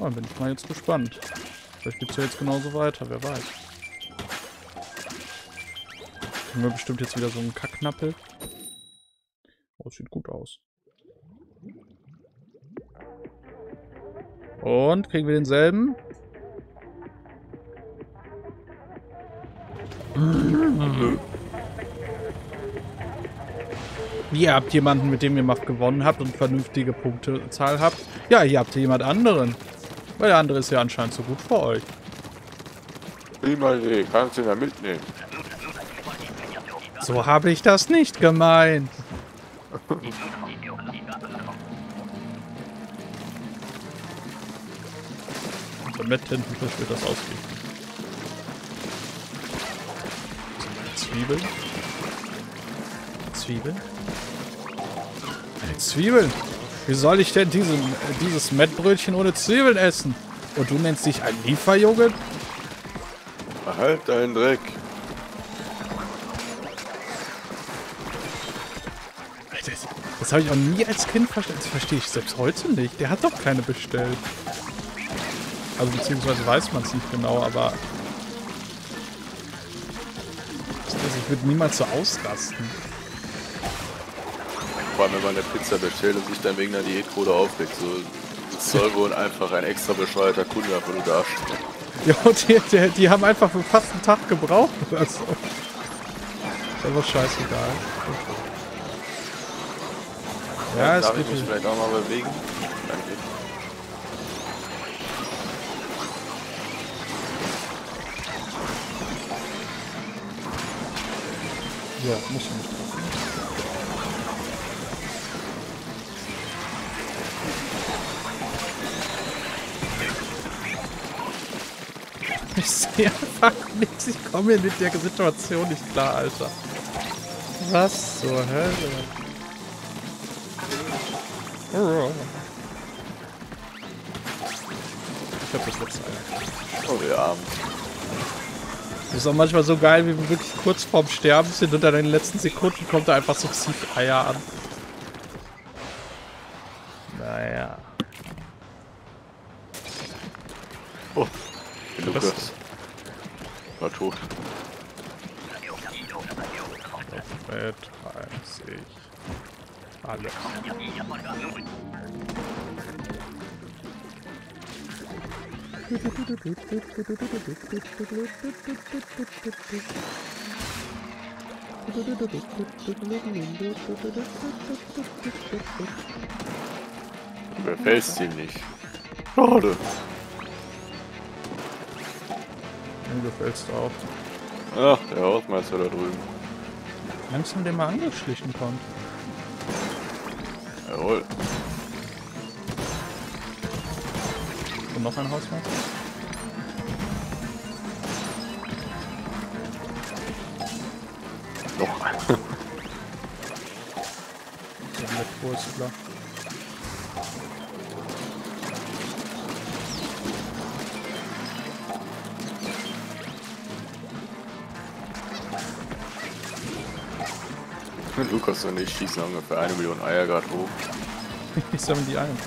Oh, bin ich mal jetzt gespannt. Vielleicht geht's ja jetzt genauso weiter, wer weiß. Haben wir bestimmt jetzt wieder so einen Kacknappel. Oh, sieht gut aus. Und kriegen wir denselben? Ihr habt jemanden, mit dem ihr macht gewonnen habt und vernünftige Punktezahl habt. Ja, hier habt ihr jemand anderen. Weil der andere ist ja anscheinend so gut für euch. Prima Idee, kannst du ihn ja mitnehmen. So habe ich das nicht gemeint. So mit Tintenfisch wird das ausgehen. Zwiebeln. Zwiebeln. Äh, Zwiebeln. Wie soll ich denn diesen, dieses Mettbrötchen ohne Zwiebeln essen? Und du nennst dich ein Lieferjunge? Halt deinen Dreck. Alter, Das habe ich auch nie als Kind verstanden. Das verstehe ich selbst heute nicht. Der hat doch keine bestellt. Also beziehungsweise weiß man es nicht genau, aber... Also ich würde niemals so ausrasten. Vor allem, wenn man eine Pizza bestellt und sich dann wegen der Diätcode aufregt. So, das soll wohl einfach ein extra bescheuerter Kunde, wo du da stehst. Ja, und die, die, die haben einfach für fast einen Tag gebraucht oder so. Ist aber scheißegal. Ja, es Darf geht ich mich vielleicht auch mal bewegen? Danke. Ja, muss ja nicht. Ich sehe einfach nichts. Ich komme hier mit der Situation nicht klar, Alter. Was zur Hölle? Ich hab das letzte Eier. Oh, Abend. Das ist auch manchmal so geil, wie wir wirklich kurz vorm Sterben sind und dann in den letzten Sekunden kommt da einfach so zig Eier an. Naja. Oh, Lukas. Tot. Betreibt sich alles. Mir fällt's ihm nicht. Schade. Mir gefällt's auch. Ach, der Hausmeister da drüben. Langsam den mal angeschlichen kommt. Jawohl. Und noch ein Hausmeister? Noch ein. So ein Metwurstler. Lukas und ich schießen ungefähr eine Million Eier gerade hoch. Ich sammle die ein.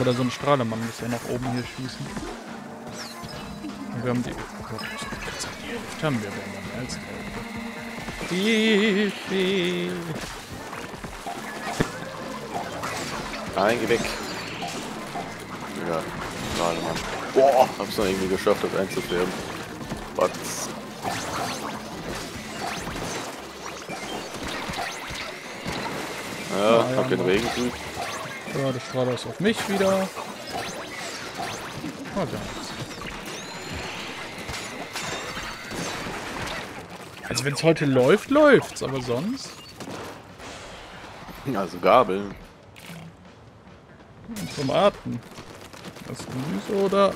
Oder so ein Strahlemann muss ja nach oben hier schießen. Und wir haben die. Oh Gott, jetzt haben die Hälfte haben wir, haben mehr als die Hälfte. Hilfe. Nein, geh weg. Ja, gerade Mann. Boah, hab's noch irgendwie geschafft, das einzufärben. Ja, Ja, hab den ja. Regentyp. Ja, der Strahler ist auf mich wieder. Oh, gar nichts. Also wenn es heute läuft, läuft's, aber sonst. Also Gabeln. Tomaten. Das Gemüse oder.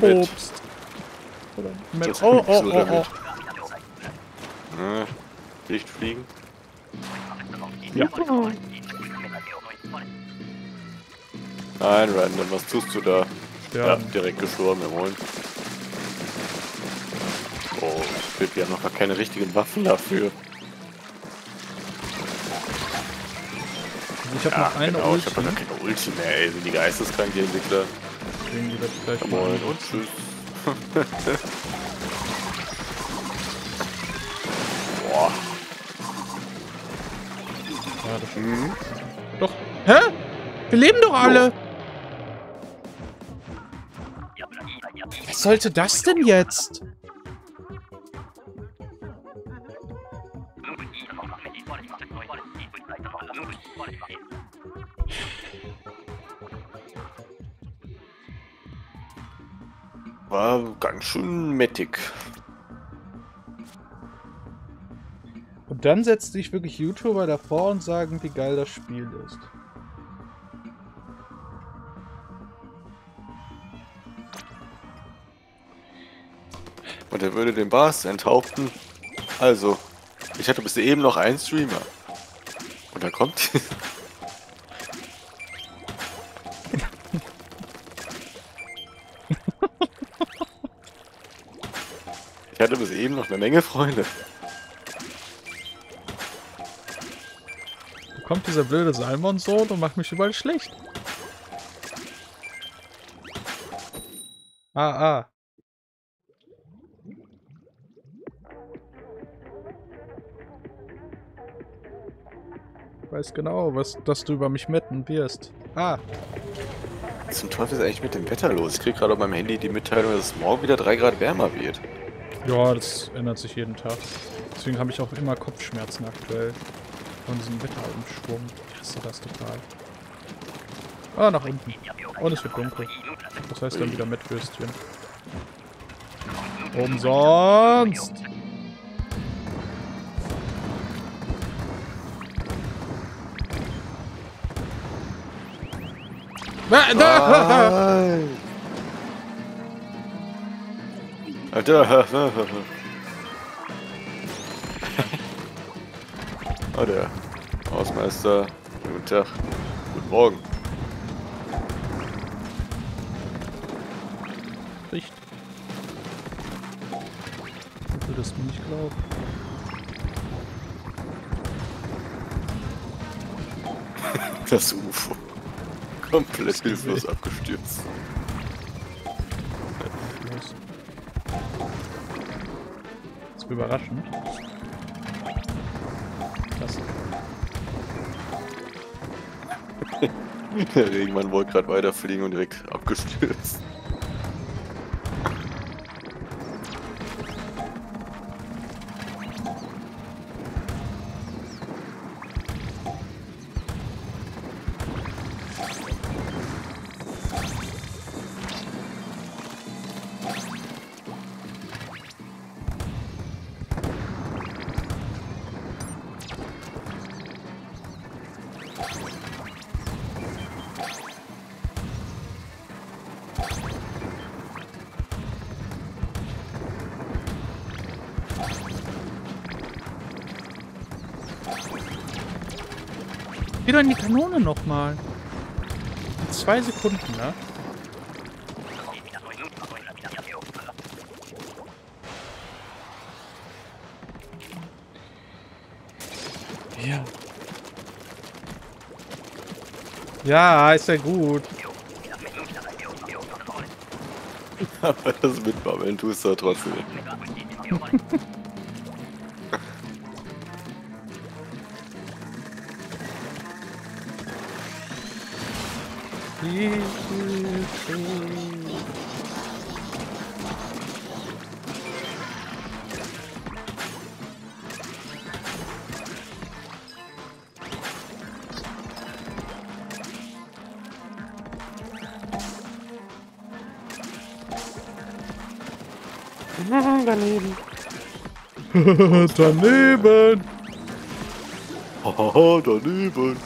Obst. Oder Met. Das Oh, oh, oh, oh. Licht fliegen. Ja. Nein, Random, was tust du da? Ja, Ja, direkt gestorben im Mond. Oh, shit, wir haben noch gar keine richtigen Waffen dafür. ich habe noch eine genau, Ulti. Ich habe noch keine Ulti mehr, ey. Sind die geisteskrank, die Entwickler. Deswegen die wird gleich Ja, moin und tschüss. Ja, das Mhm. Doch. Hä? Wir leben doch alle. Was sollte das denn jetzt? War ganz schön mettig. Und dann setzt sich wirklich YouTuber davor und sagen, wie geil das Spiel ist. Und er würde den Bars enthaupten. Also, ich hatte bis eben noch einen Streamer. Und da kommt. ich hatte bis eben noch eine Menge Freunde. Kommt dieser blöde Salmon-Sohn und macht mich überall schlecht. Ah, ah. Ich weiß genau, was, dass du über mich metten wirst. Ah, Was zum Teufel ist eigentlich mit dem Wetter los? Ich krieg gerade auf meinem Handy die Mitteilung, dass es morgen wieder 3 Grad wärmer wird. ja, das ändert sich jeden Tag. Deswegen habe ich auch immer Kopfschmerzen aktuell. Von diesem Wetterumschwung. Ich hasse das total. Ah, nach unten. Und es wird dunkel. Das heißt dann wieder mit Würstchen. Umsonst! Ah, da! Nein. Oh, der Hausmeister. Guten Tag. Guten Morgen. Riecht. Ich will das nicht glauben. Das UFO. Komplett hilflos abgestürzt. Das war überraschend. Der Regenmann wollte gerade weiterfliegen und direkt abgestürzt. Doch in die Kanone nochmal. In zwei Sekunden, ne? Ja. Ja, ist ja gut. Aber das mitbabbeln tust du trotzdem. Daneben. Daneben. Haha, daneben.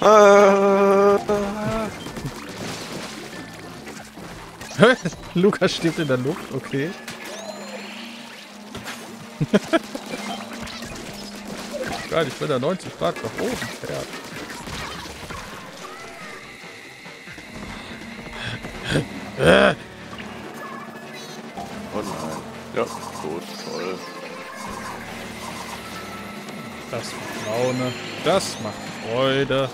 Ah. Lukas steht in der Luft, okay. Geil, ich bin da 90 Grad nach oben fährt. Oh nein. Ja, gut, toll. Das macht Laune. Das macht Freude.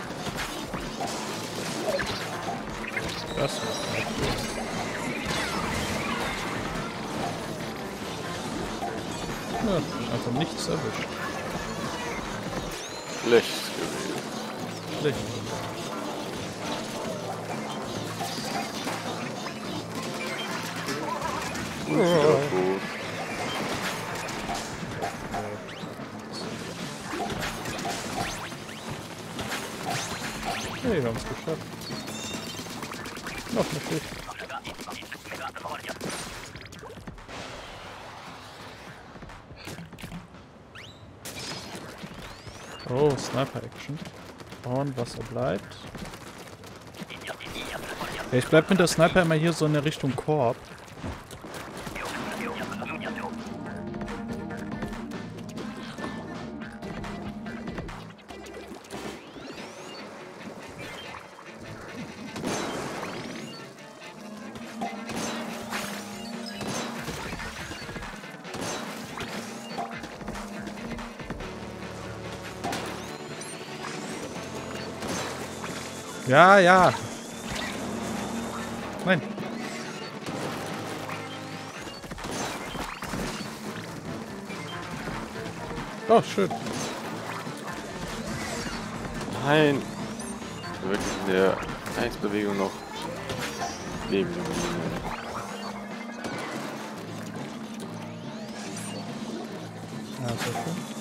Das war Ja, einfach nichts erwischt. Schlecht gewesen. Schlecht. Gut, wieder gut. Hey, wir haben es geschafft. Noch eine Schicht. Oh, Sniper-Action. Und was er bleibt. Ja, ich bleib mit der Sniper immer hier so in der Richtung Korb. Ja, ja. Nein. Oh, schön. Nein. Wirklich in der Eisbewegung noch Leben geblieben. Ja,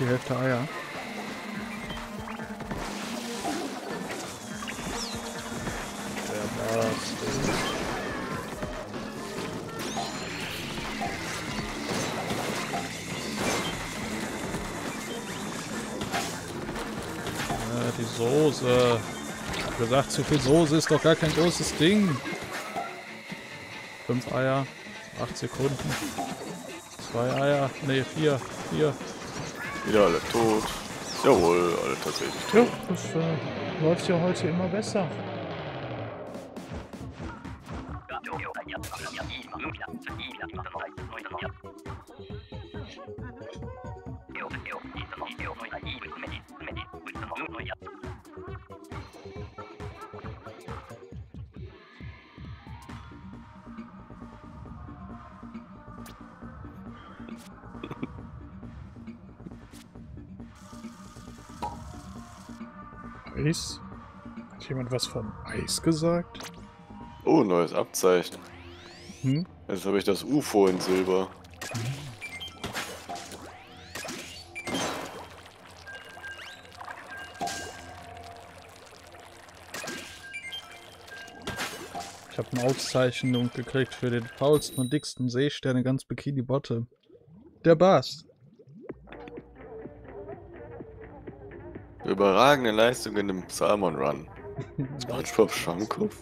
die Hälfte Eier. Die Soße. Ich gesagt, zu viel Soße ist doch gar kein großes Ding. Fünf Eier, acht Sekunden. Zwei Eier, nee, vier, vier. Wieder alle tot. Jawohl, alle tatsächlich Ja, tot. das äh, läuft ja heute immer besser. Jemand was von Eis gesagt? Oh, neues Abzeichen. Hm? Jetzt habe ich das UFO in Silber. Ich habe eine Auszeichnung gekriegt für den faulsten und dicksten Seestern in ganz Bikini Bottom. Der Bass. Überragende Leistungen im Salmon Run. SpongeBob Schwammkopf?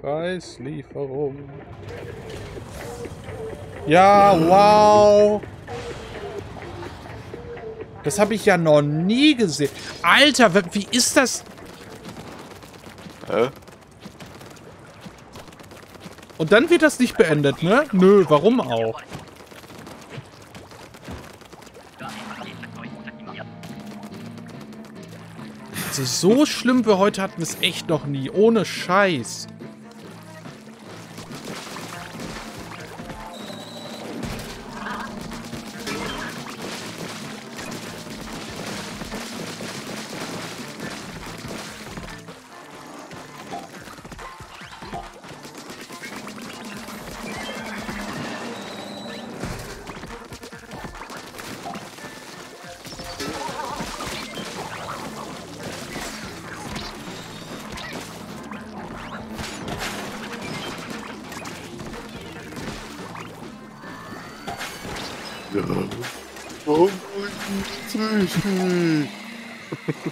Preislieferung. Ja, wow. Das habe ich ja noch nie gesehen. Alter, wie ist das? Hä? Und dann wird das nicht beendet, ne? Nö, warum auch? Also so schlimm wie heute hatten wir es echt noch nie. Ohne Scheiß. Warum richtig?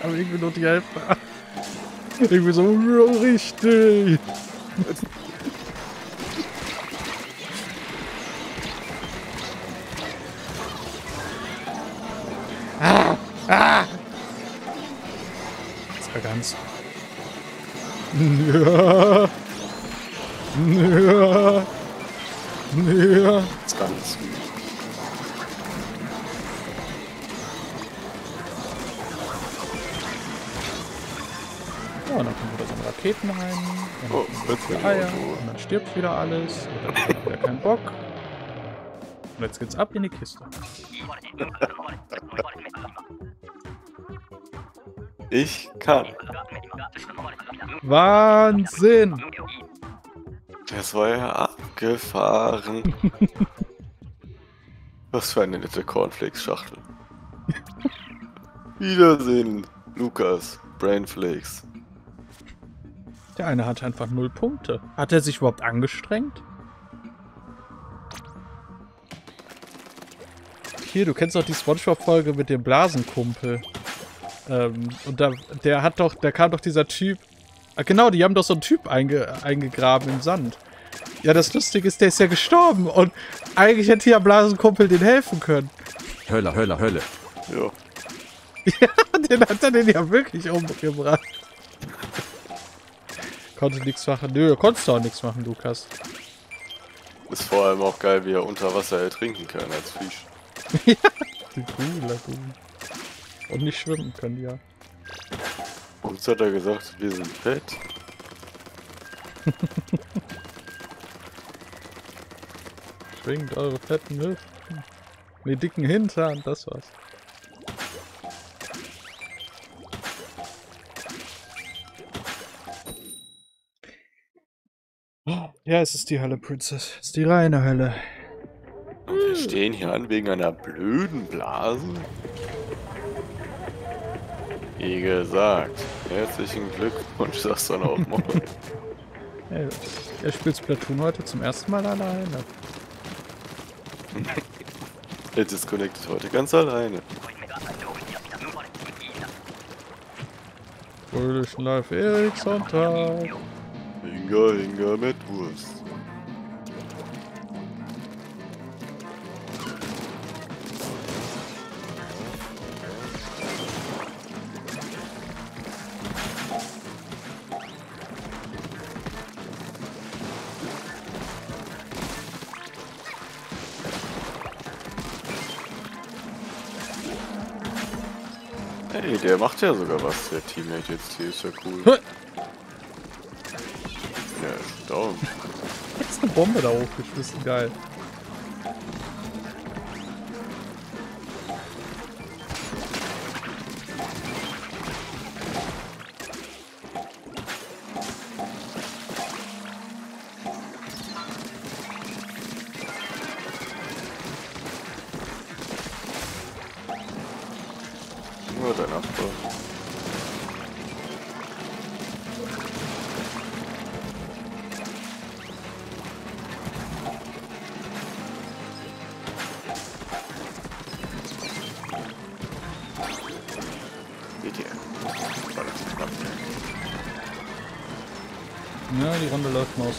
Aber irgendwie nur die Hälfte. Irgendwie so richtig. ah! Ah! Das war ganz. Ja. Bin ich Eier. Und dann stirbt wieder alles. Und dann hat wieder keinen Bock. Und jetzt geht's ab in die Kiste. Ich kann. Wahnsinn! Das war ja abgefahren. Was für eine nette Cornflakes-Schachtel. Wiedersehen, Lukas. Brainflakes. Der eine hatte einfach null Punkte. Hat er sich überhaupt angestrengt? Hier, du kennst doch die Spongebob-Folge mit dem Blasenkumpel. Ähm, und da, der hat doch, da kam doch dieser Typ. Ah, genau, die haben doch so einen Typ einge, eingegraben im Sand. Ja, das Lustige ist, der ist ja gestorben. Und eigentlich hätte ja Blasenkumpel den helfen können. Hölle, Hölle, Hölle. Ja. Ja, den hat er den ja wirklich umgebracht. Konnte nichts machen. Nö, konntest du auch nichts machen, Lukas. Ist vor allem auch geil, wie er unter Wasser ertrinken kann als Fisch. Die Kuh, Lagoon. Und nicht schwimmen können, ja. Uns hat er gesagt, wir sind fett. Schwingt eure fetten Hüften. Nee, dicken Hintern, das war's. Ja, es ist die Hölle, Princess. Es ist die reine Hölle. Und wir stehen hier an wegen einer blöden Blase. Wie gesagt, herzlichen Glückwunsch, sagst du dann auch mal. Ey, er spielt Splatoon heute zum ersten Mal alleine. Er disconnectet heute ganz alleine. Fröhlichen Live Erik Sonntag. Hinga, hinga mit Wurst. Hey, der macht ja sogar was, der Teammate jetzt hier, ist ja cool. Jetzt eine Bombe da hochgeschmissen, geil.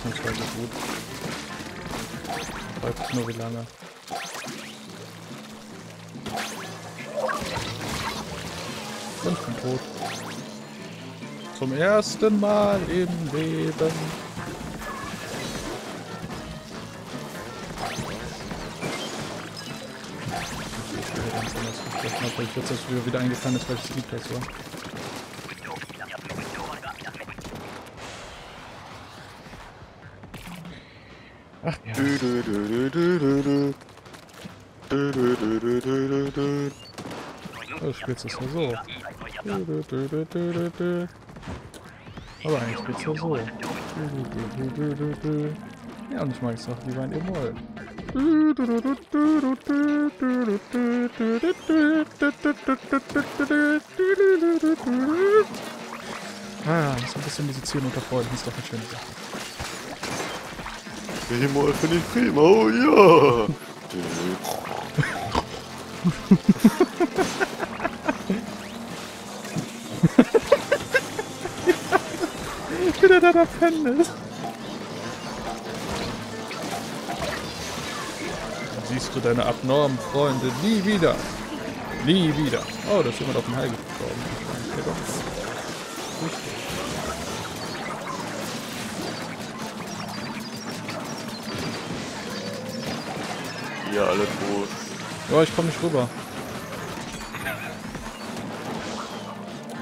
Ausnahmsweise gut. Fragt nur wie lange. Und ich bin tot. Zum ersten Mal im Leben. Ich will jetzt wieder, wieder eingefallen ist, welches Lied das war. Ach ja. Du, du, du, du, du, du, du. Du, du, du, du, du, du, du. Du spielst es ja so. Aber eigentlich spielst du so. Ja, und ich mag es auch lieber in E-Moll. Ah, so ein bisschen musizieren unter Freunden ist doch eine schöne Sache. Prima, finde ich prima, oh ja. Du, Wieder da der Pen ist. Siehst du deine abnormen Freunde nie wieder. Nie wieder. Oh, da ist jemand auf dem Heil gestorben. Ja, doch. Hier alle tot. Ja, ich komme nicht rüber.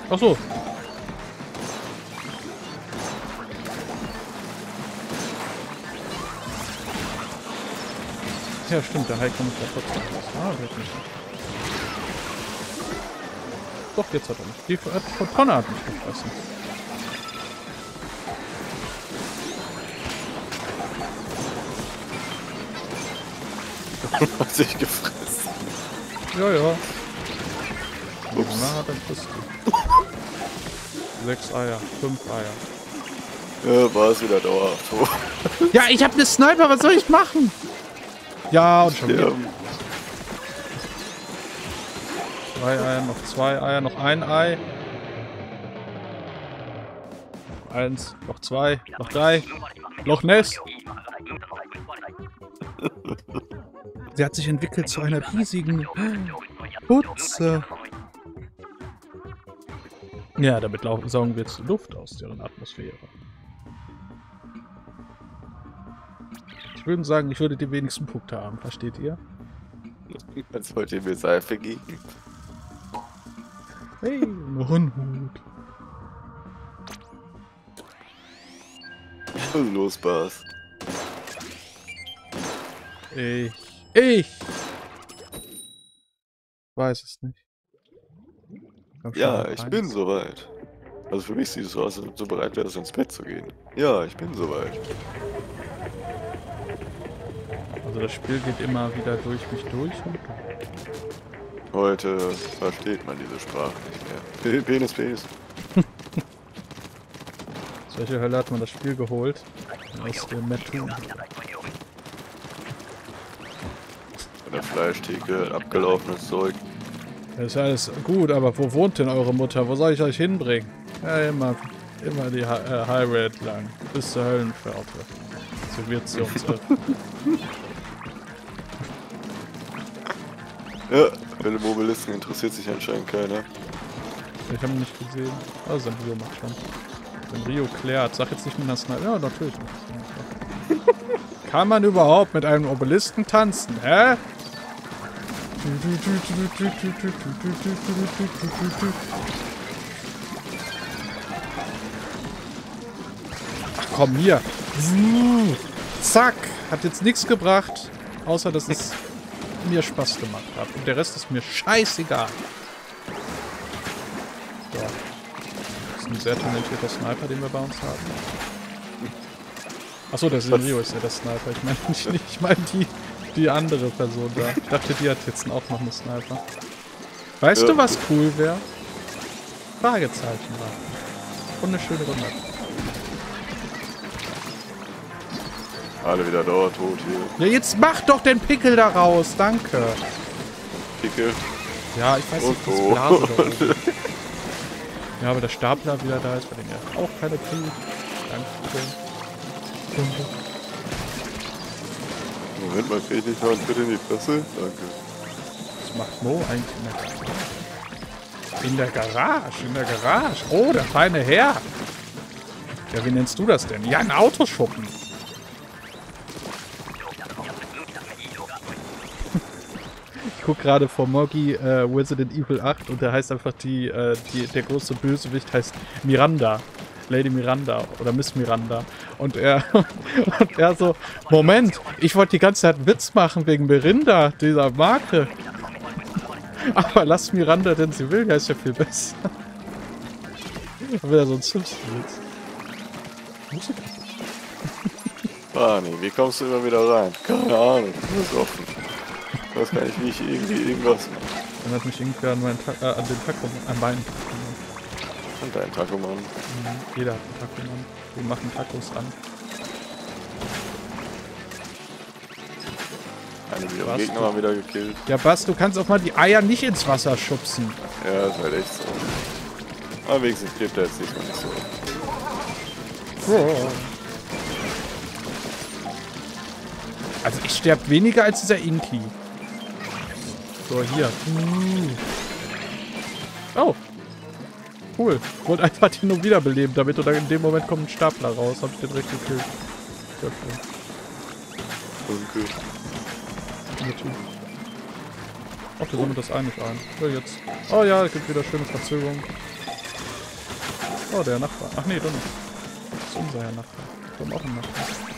Ach so. Ja, stimmt, der Hai kommt ja trotzdem. Ah, wird. Doch, jetzt hat er mich. Die hat, von Connor hat mich gefressen. Hat sich gefressen. Ja, ja. Ups. Na, dann frisst du. Sechs Eier, fünf Eier. Ja, war es wieder dauerhaft. Ja, ich habe eine Sniper, was soll ich machen? Ja, und schon wieder. Drei Eier, noch zwei Eier, noch ein Ei. Eins, noch zwei, noch drei. Loch Ness. Sie hat sich entwickelt zu einer riesigen Putze. Ja, damit saugen wir jetzt Luft aus deren Atmosphäre. Ich würde sagen, ich würde die wenigsten Punkte haben, versteht ihr? Als wollt ihr mir Seife geben. Hey, ein Hut. Was ist los, Bas? Ich. Ich! Weiß es nicht. Schon, Ja, ich bin soweit. Also für mich sieht es so aus, als ob du bereit wärst, ins Bett zu gehen. Ja, ich bin soweit. Also das Spiel geht immer wieder durch mich durch und Heute versteht man diese Sprache nicht mehr. Pe- Penis, Penis. aus welcher Hölle hat man das Spiel geholt? Aus dem Metu. An der Fleischtheke, abgelaufenes Zeug. Das ist alles gut, aber wo wohnt denn eure Mutter? Wo soll ich euch hinbringen? Ja, immer, immer die Hi- äh, Highway entlang. Bis zur Höllenpforte. So wird sie uns. Ja, Welle Mobilisten interessiert sich anscheinend keiner. Ich habe ihn nicht gesehen. Oh, sein Rio macht schon. Sein Rio klärt. Sag jetzt nicht mit einer Sniper. Ja, natürlich. Kann man überhaupt mit einem Obelisken tanzen, hä? Ach komm, hier. Zack. Hat jetzt nichts gebracht, außer dass es mir Spaß gemacht hat. Und der Rest ist mir scheißegal. So. Das ist ein sehr talentierter Sniper, den wir bei uns haben. Achso, der Senrio ist ja der Sniper. Ich meine nicht, nicht, ich meine die, die andere Person da. Ich dachte, die hat jetzt auch noch einen Sniper. Weißt Ja. du, was cool wäre? Fragezeichen war. Und eine schöne Runde. Alle wieder dauertot hier. Ja, jetzt mach doch den Pickel da raus, danke. Pickel. Ja, ich weiß nicht, Und was Blase da oben. Ja, aber der Stapler wieder da ist, bei dem ja auch keine Kill. Danke. Moment mal, krieg ich nicht mal einen Tritt in die Fresse? Danke. Was macht Mo eigentlich in der Garage? In der Garage, in der Garage. Oh, der feine Herr. Ja, wie nennst du das denn? Ja, ein Autoschuppen. Ich guck gerade vor Moggy äh, Resident Evil 8 und der heißt einfach die, äh, die, der große Bösewicht heißt Miranda. Lady Miranda oder Miss Miranda. Und er, und er so, Moment, ich wollte die ganze Zeit einen Witz machen wegen Mirinda, dieser Marke. Aber lass Miranda, denn sie will, ja, ist ja viel besser. Wieder so ein Simpsons-Witz. Musik. Nee, wie kommst du immer wieder rein? Keine Ahnung, das ist offen. Ich weiß gar nicht, wie ich irgendwie irgendwas Dann hat mich irgendwer an, meinen Ta äh, an den Taco, an meinen Taco. an deinen Taco machen. Mhm. Jeder hat einen Taco, Mann. Wir machen Tacos an. Eine wieder Was? Gegner mal wieder gekillt. Ja, Bas, du kannst auch mal die Eier nicht ins Wasser schubsen. Ja, ist halt echt so. Aber wenigstens klebt er jetzt nicht so. Also ich sterbe weniger als dieser Inki. So, hier. Uh. Oh. Cool. Wollte einfach die nur wiederbeleben, damit dann in dem Moment kommt ein Stapler raus. Hab ich den direkt gekillt. Sehr. Natürlich. Ach, da sammelt das eigentlich ein. Ja, jetzt. Oh ja, es gibt wieder schöne Verzögerung. Oh, der Nachbar. Ach nee, doch nicht. Das ist unser Herr Nachbar. Wir haben auch einen Nachbar.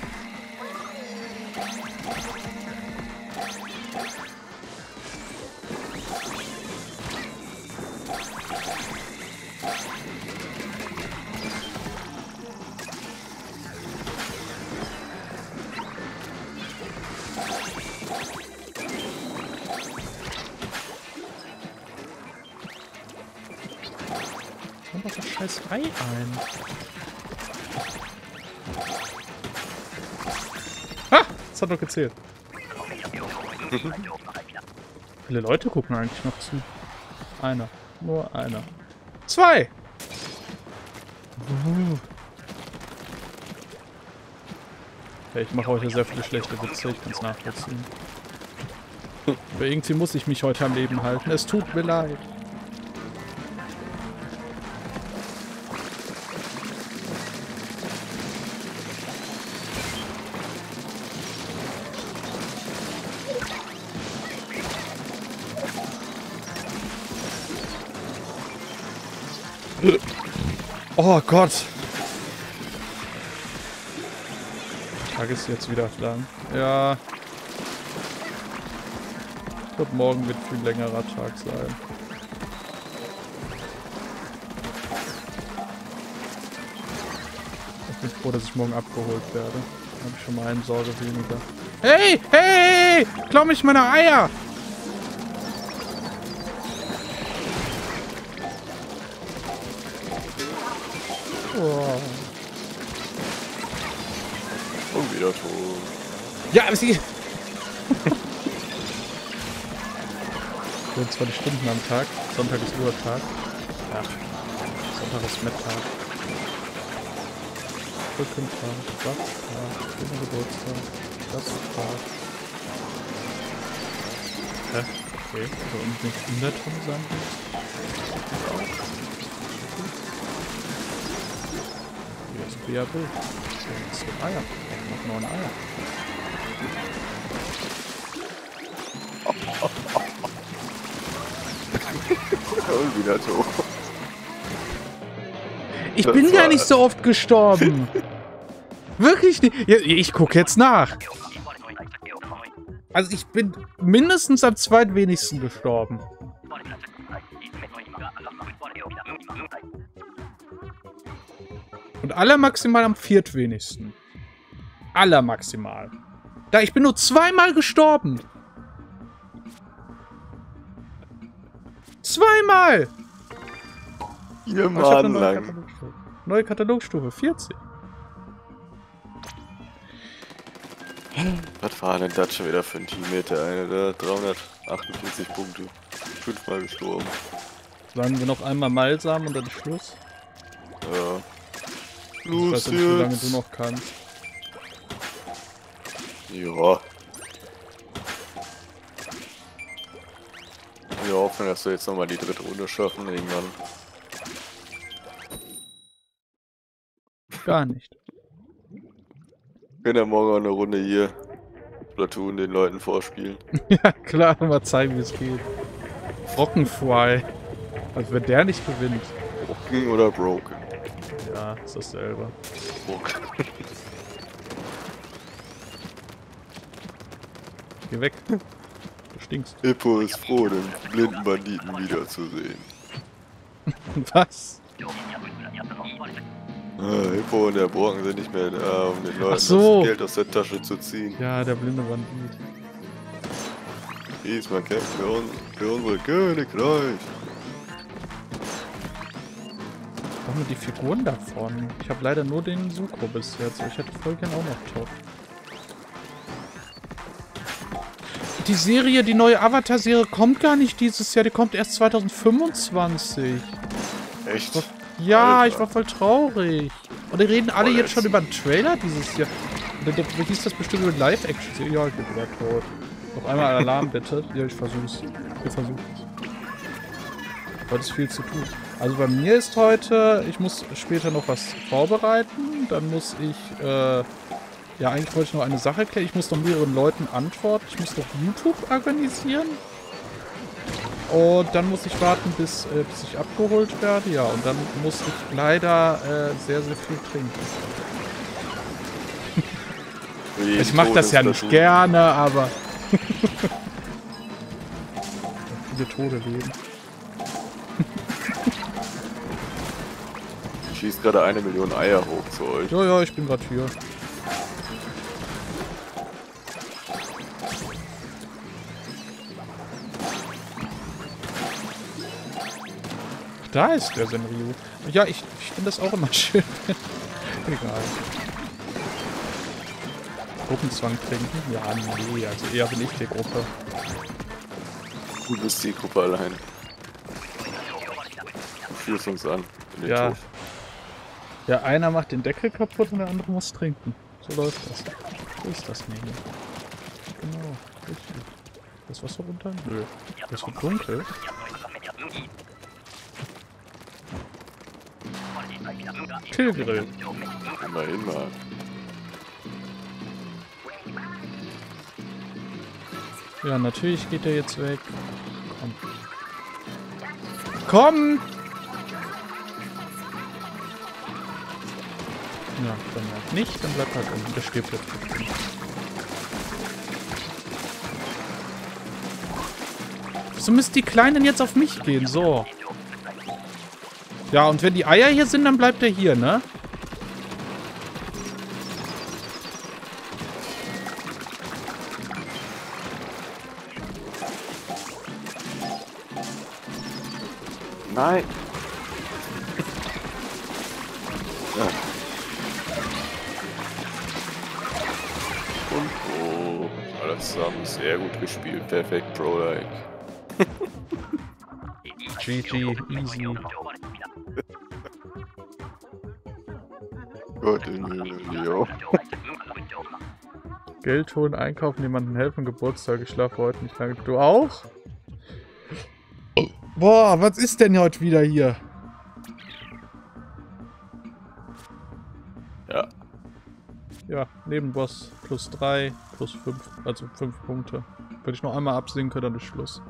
Doch gezählt. Wie viele Leute gucken eigentlich noch zu? Einer. Nur einer. Zwei! Ja, ich mache heute sehr viele schlechte Witze, ich kann es nachvollziehen. Aber irgendwie muss ich mich heute am Leben halten. Es tut mir leid. Oh Gott. Tag ist jetzt wieder lang. Ja. Ich glaube, morgen wird viel längerer Tag sein. Ich bin froh, dass ich morgen abgeholt werde. Dann habe ich schon mal eine Sorge weniger. Hey, hey, klau mich meine Eier! Oh. Und wieder tot. Ja, aber sie... so 20 Stunden am Tag. Sonntag ist Ruhetag. Ja. Sonntag ist Metttag. Brückentag. Wachstag. Schöner Geburtstag. Das ist Tag. Hä? Okay. Also und nicht 100 Tonnen sein. Hier ist Biabild. Jetzt sind Eier. Noch neun Eier. Und wieder tot. Ich Das bin gar nicht so oft gestorben. Wirklich nicht. Ja, ich gucke jetzt nach. Also ich bin mindestens am zweitwenigsten gestorben. Und aller maximal am viertwenigsten. Aller maximal. Da, ich bin nur zweimal gestorben. Zweimal! Eine Mann neue lang. Katalogstufe. Neue Katalogstufe, 40. Was war denn das schon wieder für ein Teammate? Der eine da 348 Punkte. Fünfmal gestorben. Sagen wir noch einmal Malsam und dann Schluss. Ja. Ich Los weiß nicht, wie lange du jetzt. noch kannst. Ja. Wir hoffen, dass wir jetzt nochmal die dritte Runde schaffen irgendwann. Gar nicht. Wir können ja morgen auch eine Runde hier Platoon den Leuten vorspielen. ja, klar, mal zeigen, wie es geht. Rockenfry. Also wenn der nicht gewinnt. Broken oder Broken? Ja, ist dasselbe. Broken. Geh weg. Du stinkst. Hippo ist froh, den blinden Banditen wiederzusehen. Was? Ah, Hippo und der Brocken sind nicht mehr da, um den Leuten so. das Geld aus der Tasche zu ziehen. Ja, der blinde Bandit. Diesmal kämpfen wir un für unser Königreich. Warum nur die Figuren davon? Ich habe leider nur den Suko bis jetzt. aber Ich hätte voll gern auch noch Top. Die Serie, die neue Avatar-Serie kommt gar nicht dieses Jahr. Die kommt erst 2025. Echt? Ja, Alter. ich war voll traurig. Und die reden alle Voll jetzt schon über einen Trailer dieses Jahr. Und dann, dann hieß das bestimmt über Live-Action. Ja, ich bin wieder tot. Noch einmal Alarm bitte. Ja, ich versuch's. Wir versuchen es. Heute ist viel zu tun. Also bei mir ist heute, ich muss später noch was vorbereiten. Dann muss ich, äh, ja eigentlich wollte ich noch eine Sache klären. Ich muss noch mehreren Leuten antworten. Ich muss noch YouTube organisieren. Und dann muss ich warten, bis, äh, bis ich abgeholt werde. Ja, und dann muss ich leider äh, sehr, sehr viel trinken. ich mache das ja nicht gerne, aber... viele Tode leben. Schießt gerade eine Million Eier hoch zu euch. Ja, ja, ich bin gerade hier. Da ist der Senryu. Ja, ich, ich finde das auch immer schön. Egal. Gruppenzwang trinken? Ja, nee, also eher bin ich die Gruppe. Du bist die Gruppe allein. Du führst uns an. Ja. Tod. Ja, einer macht den Deckel kaputt und der andere muss trinken. So läuft das. So ist das nämlich. Genau, richtig. Das Wasser runter? Nö. Das wird dunkel. Killgrill. Immerhin mal. Ja, natürlich geht er jetzt weg. Komm. Komm! Ja, dann halt nicht, dann bleibt halt unten. Der stirbt jetzt. Wieso müssen die Kleinen jetzt auf mich gehen? So. Ja, und wenn die Eier hier sind, dann bleibt er hier, ne? Perfekt, Pro-like. GG, easy. Gott, jo. Geld holen, einkaufen, jemandem helfen, Geburtstag, ich schlafe heute nicht lange. Du auch? Boah, was ist denn heute wieder hier? Ja, Nebenboss plus 3, plus 5, also 5 Punkte. Wenn ich noch einmal absinke, dann ist Schluss.